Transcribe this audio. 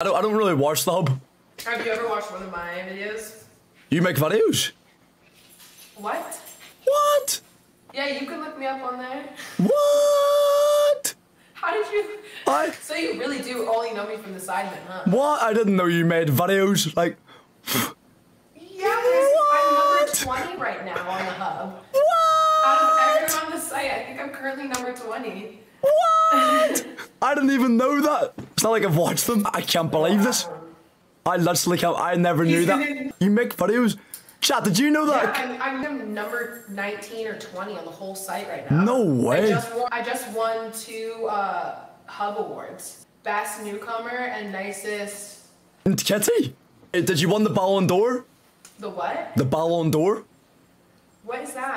I don't, I don't really watch the hub. Have you ever watched one of my videos? You make videos? What? What? Yeah, you can look me up on there. What? How did you? I So you really do only know me from the side then, huh? what? I didn't know you made videos. Like Yeah, I'm number 20 right now on the hub. What? Out of everyone on the site, I think I'm currently number 20. What? I didn't even know that. It's not like I've watched them. I can't believe this. I literally can't. I never knew that. You make videos. Chat, did you know Yeah, that? I'm, I'm number 19 or 20 on the whole site right now. No way. I just won, I just won two uh, hub awards. Best newcomer and nicest. And Kitty, eh, did you win the Ballon d'Or? The what? The Ballon d'Or? What is that?